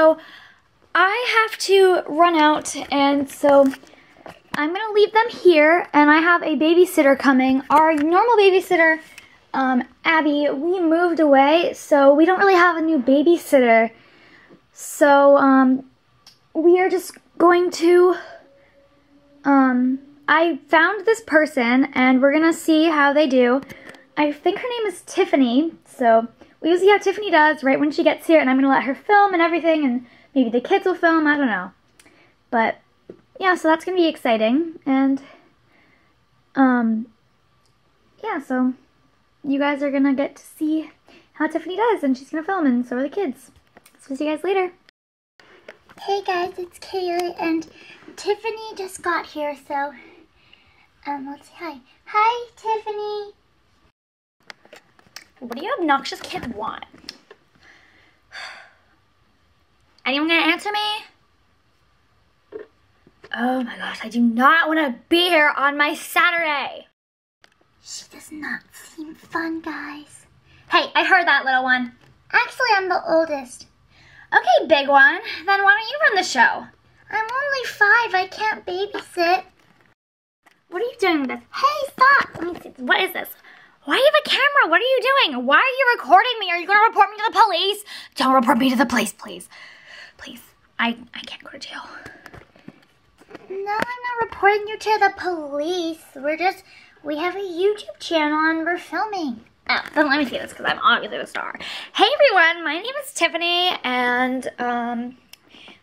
so I have to run out, and so I'm gonna leave them here, and I have a babysitter coming. Our normal babysitter, um, Abby, we moved away, so we don't really have a new babysitter. So, um, we are just going to, um, I found this person, and we're gonna see how they do. I think her name is Tiffany, so we'll see how Tiffany does right when she gets here, and I'm gonna let her film and everything, and maybe the kids will film, I don't know. But, yeah, so that's gonna be exciting, and, um, yeah, so you guys are gonna get to see how Tiffany does, and she's gonna film, and so are the kids. So see you guys later. Hey guys, it's Kaylee and Tiffany just got here, so um, let's say hi. Hi, Tiffany. What do you obnoxious kids want? Anyone gonna answer me? Oh my gosh, I do not want to be here on my Saturday. She does not seem fun, guys. Hey, I heard that, little one. Actually, I'm the oldest. Okay, big one. Then why don't you run the show? I'm only five. I can't babysit. What are you doing with this? Hey, stop! Let me see. What is this? Why do you have a camera? What are you doing? Why are you recording me? Are you going to report me to the police? Don't report me to the police, please. Please. I, I can't go to jail. No, I'm not reporting you to the police. We're just, we have a YouTube channel and we're filming. Oh, then let me see this because I'm obviously the star. Hey everyone, my name is Tiffany and um,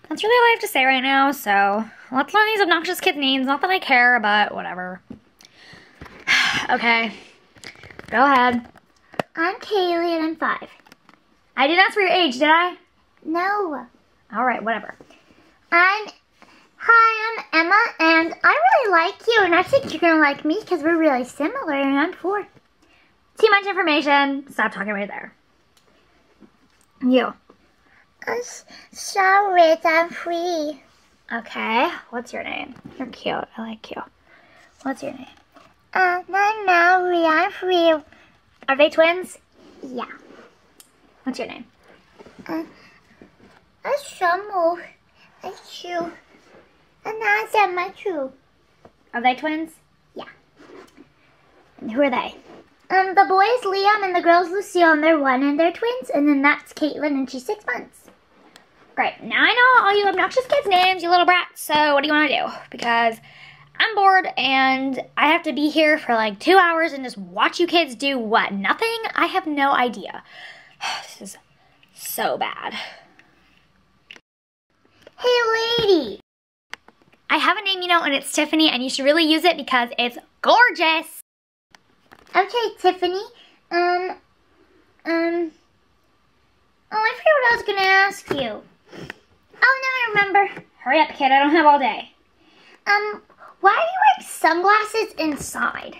that's really all I have to say right now. So let's learn these obnoxious kid names. Not that I care, but whatever. okay, go ahead. I'm Kaylee and I'm five. I didn't ask for your age, did I? No. All right, whatever. I'm, hi, I'm Emma and I really like you and I think you're going to like me because we're really similar and I'm four. Too much information. Stop talking right there. You. I'm sorry, I'm free. Okay. What's your name? You're cute. I like you. What's your name? Uh, I'm Maui, I'm free. Are they twins? Yeah. What's your name? Uh, I'm Shamu. I'm Chu. And that's Emma Chu. Are they twins? Yeah. And who are they? Um, the boy is Liam and the girl's Lucille and they're one and they're twins. And then that's Caitlin and she's six months. Great. Now I know all you obnoxious kids' names, you little brats. So what do you want to do? Because I'm bored and I have to be here for like two hours and just watch you kids do what? Nothing? I have no idea. This is so bad. Hey, lady. I have a name, you know, and it's Tiffany, and you should really use it because it's gorgeous. Okay, Tiffany. Um, um, oh, I forgot what I was going to ask you. Oh, no, I remember. Hurry up, kid. I don't have all day. Um, why do you wear sunglasses inside?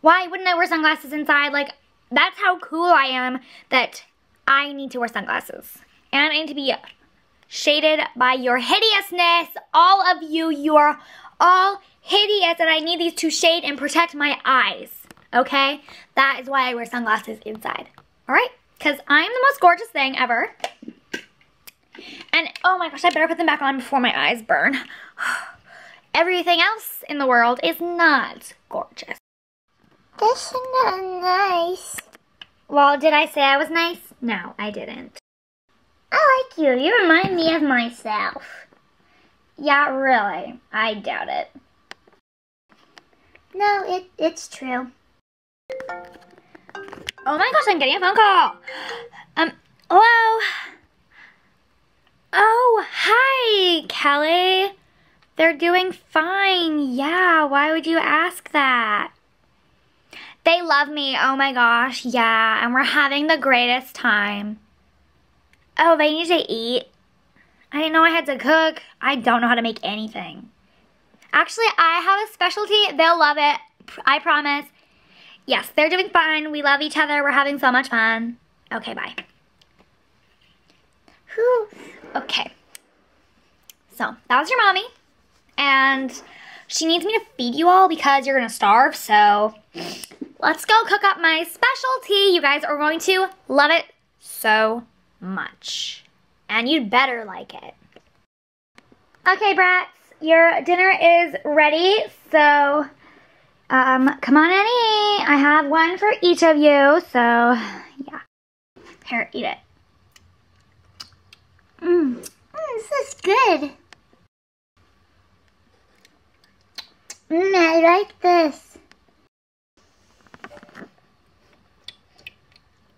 Why wouldn't I wear sunglasses inside? Like, that's how cool I am that I need to wear sunglasses. And I need to be shaded by your hideousness. All of you, you are all hideous and I need these to shade and protect my eyes. Okay? That is why I wear sunglasses inside. Alright? Because I'm the most gorgeous thing ever. And oh my gosh, I better put them back on before my eyes burn. Everything else in the world is not gorgeous. That's not nice. Well, did I say I was nice? No, I didn't. I like you. You remind me of myself. Yeah, really. I doubt it. No, it it's true. Oh my gosh, I'm getting a phone call. Um, hello? Oh, hi, Kelli. They're doing fine. Yeah, why would you ask that? They love me. Oh my gosh, yeah, and we're having the greatest time. Oh, they need to eat. I didn't know I had to cook. I don't know how to make anything. Actually, I have a specialty. They'll love it. I promise. Yes, they're doing fine. We love each other. We're having so much fun. Okay, bye. Whew. Okay. So, that was your mommy. And she needs me to feed you all because you're to starve. So, let's go cook up my specialty. You guys are going to love it so much. and you'd better like it. Okay, brats, your dinner is ready, so um, come on and eat. I have one for each of you, so yeah. Here, eat it. Mmm, mm, this is good. Mmm, I like this.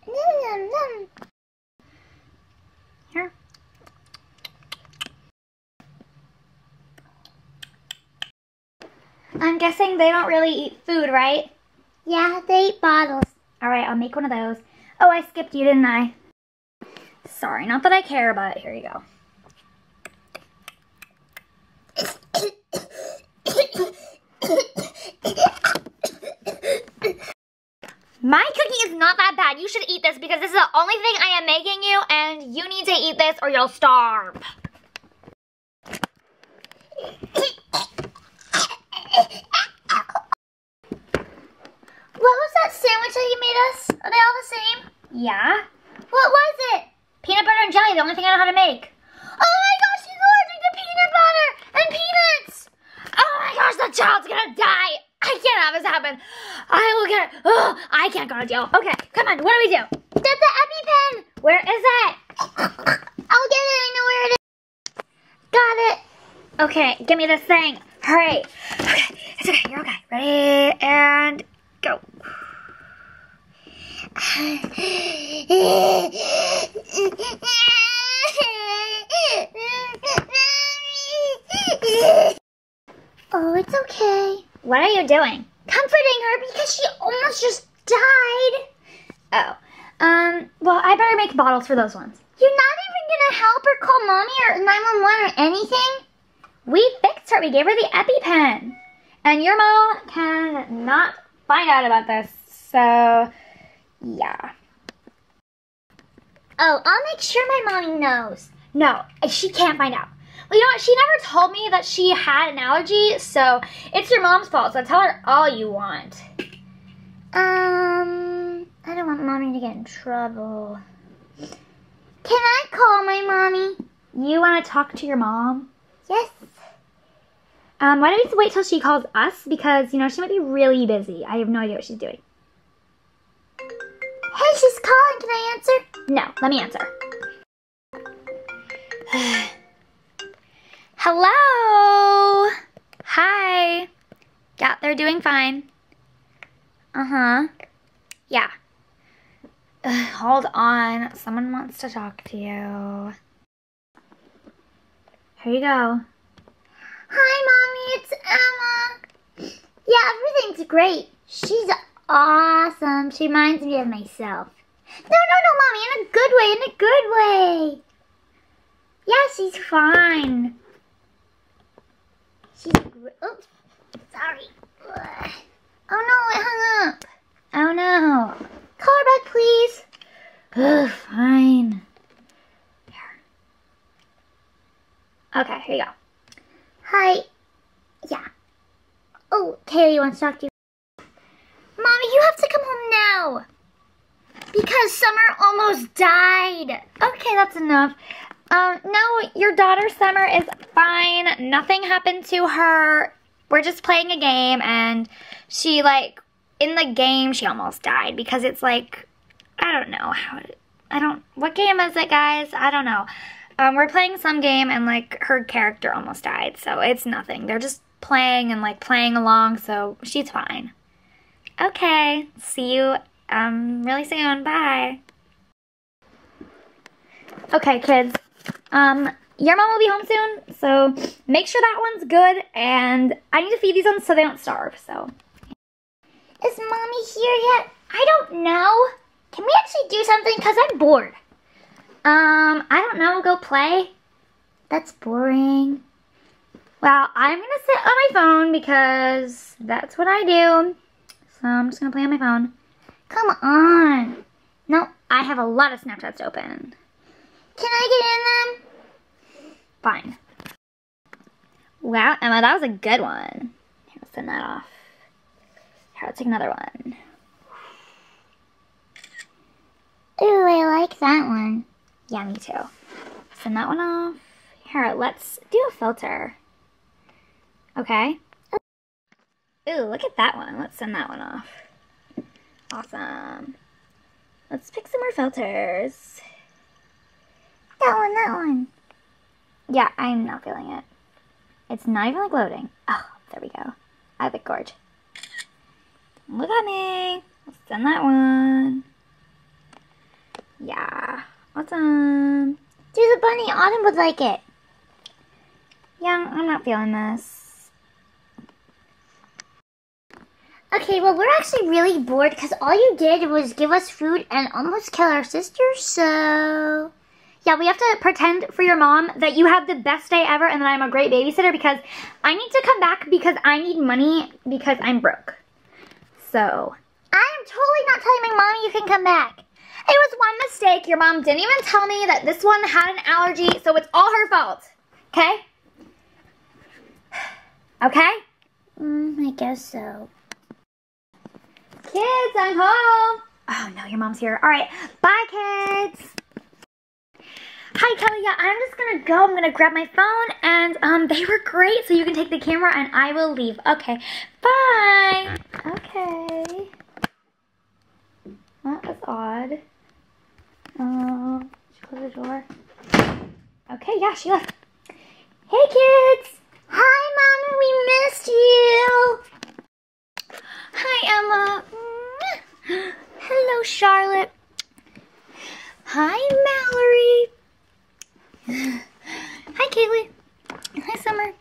Yum, yum. Here. I'm guessing they don't really eat food, right? Yeah, they eat bottles. All right, I'll make one of those. Oh, I skipped you, didn't I? Sorry, not that I care, but here you go. My cookie is not that bad. You should eat this because this is the only thing I am making you, and you need to eat this or you'll starve. What was that sandwich that you made us? Are they all the same? Yeah? What was it? Peanut butter and jelly, the only thing I know how to make. Oh my gosh, he's allergic to peanut butter and peanuts! Oh my gosh, the child's gonna die! I can't have this happen. Oh, I can't go to jail. Okay, come on. What do we do? Get the EpiPen! Where is it? I'll get it, I know where it is. Got it. Okay, give me this thing. Hurry. Okay, it's okay. You're okay. Ready and go. oh, it's okay. What are you doing? Her because she almost just died. Oh. Um. Well, I better make bottles for those ones. You're not even gonna help her call mommy or 911 or anything? We fixed her. We gave her the EpiPen. And your mom can not find out about this. So, yeah. Oh, I'll make sure my mommy knows. No, she can't find out. Well, you know what? She never told me that she had an allergy, so it's your mom's fault. So tell her all you want. Um, I don't want mommy to get in trouble. Can I call my mommy? You want to talk to your mom? Yes. Um, why don't we wait till she calls us? Because, you know, she might be really busy. I have no idea what she's doing. Hey, she's calling. Can I answer? No, let me answer. Hello? Hi. Yeah, they're doing fine. Uh-huh. Yeah. Ugh, hold on. Someone wants to talk to you. Here you go. Hi, mommy. It's Emma. Yeah, everything's great. She's awesome. She reminds me of myself. No, no, no, mommy. In a good way. In a good way. Yeah, she's fine. She's. Oops. Sorry. Ugh. Oh no, it hung up. Call her back, please. Ugh, fine. Okay, here you go. Hi. Yeah. Oh, Kaylee wants to talk to you. Mommy, you have to come home now. Because Summer almost died. Okay, that's enough. Um, no, your daughter Summer is fine. Nothing happened to her. We're just playing a game, and she like in the game she almost died because it's like I don't know how. I don't. What game is it, guys? I don't know. Um, we're playing some game, and like her character almost died, so it's nothing. They're just playing and like playing along, so she's fine. Okay, see you um really soon. Bye. Okay, kids. Um, your mom will be home soon, so make sure that one's good, and I need to feed these ones so they don't starve, so. Is mommy here yet? I don't know. Can we actually do something? Because I'm bored. Um, I don't know, go play. That's boring. Well, I'm gonna sit on my phone because that's what I do. So I'm just gonna play on my phone. Come on. No, I have a lot of Snapchats open. Can I get in them? Fine. Wow, Emma, that was a good one. Here, let's send that off. Here, let's take another one. Ooh, I like that one. Yeah, me too. send that one off. Here, let's do a filter. Okay. Ooh, look at that one. Let's send that one off. Awesome. Let's pick some more filters. That one, that one. Yeah, I'm not feeling it. It's not even like loading. Oh, there we go. I look gorge. Look at me. Let's send that one. Yeah. Awesome. Do the bunny. Autumn would like it. Yeah, I'm not feeling this. Okay, well, we're actually really bored because all you did was give us food and almost kill our sister, so. Yeah, we have to pretend for your mom that you have the best day ever and that I'm a great babysitter because I need to come back because I need money because I'm broke. So, I'm totally not telling my mommy you can come back. it was one mistake. Your mom didn't even tell me that this one had an allergy, so it's all her fault. Okay? Okay? Mm, I guess so. Kids, I'm home. Oh no, your mom's here. All right, bye, kids. Hi, Kelli. Yeah, I'm just gonna go. I'm gonna grab my phone, and um, they were great. So you can take the camera, and I will leave. Okay, bye. Okay. Well, was odd. Uh, she close the door. Okay, yeah, she left. Hey, kids. Hi, mommy. We missed you. Hi, Emma. Hello, Charlotte. Hi, Mallory. Hi, Kaylee. Hi, Summer.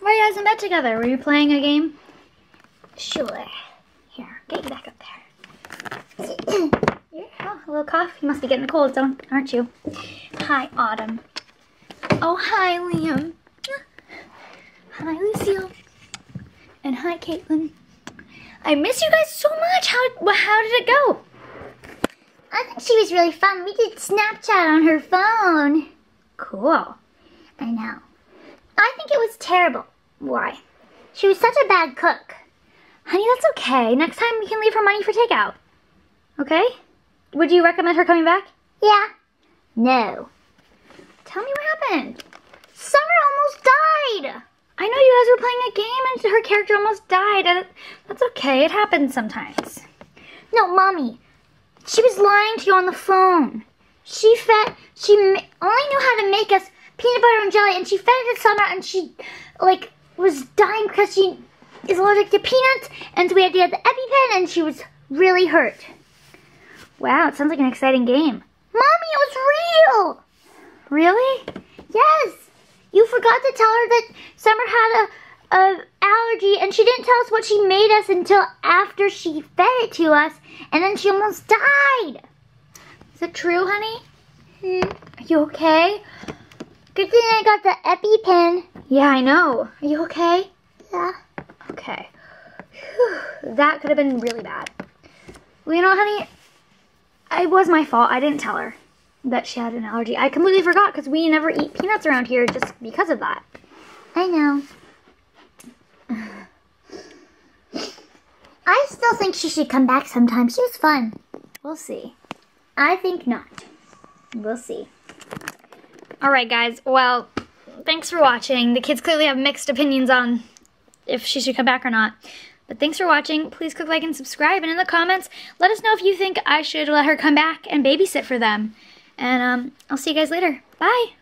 Why are you guys in bed together? Were you playing a game? Sure. Here, get you back up there. oh, a little cough. You must be getting a cold, don't, aren't you? Hi, Autumn. Oh, hi, Liam. Hi, Lucille. And hi, Caitlin. I miss you guys so much. How, how did it go? I think she was really fun. We did Snapchat on her phone. Cool. I know. I think it was terrible. Why? She was such a bad cook. Honey, that's okay. Next time we can leave her money for takeout. Okay? Would you recommend her coming back? Yeah. No. Tell me what happened. Summer almost died. I know you guys were playing a game and her character almost died. Uh, that's okay. It happens sometimes. No, mommy. She was lying to you on the phone. She fed. She only knew how to make us peanut butter and jelly, and she fed it to Summer, and she like was dying because she is allergic to peanuts, and so we had to get the EpiPen, and she was really hurt. Wow, it sounds like an exciting game. Mommy, it was real. Really? Yes. You forgot to tell her that Summer had a, a allergy, and she didn't tell us what she made us until after she fed it to us, and then she almost died. Is it true, honey? Hmm. Are you okay? Good thing I got the EpiPen. Yeah, I know. Are you okay? Yeah. Okay. Whew, that could have been really bad. Well, you know, honey, it was my fault. I didn't tell her that she had an allergy. I completely forgot because we never eat peanuts around here just because of that. I know. I still think she should come back sometime. She was fun. We'll see. I think not. We'll see. All right, guys. Well, thanks for watching. The kids clearly have mixed opinions on if she should come back or not. But thanks for watching. Please click like and subscribe. And in the comments, let us know if you think I should let her come back and babysit for them. And um, I'll see you guys later. Bye.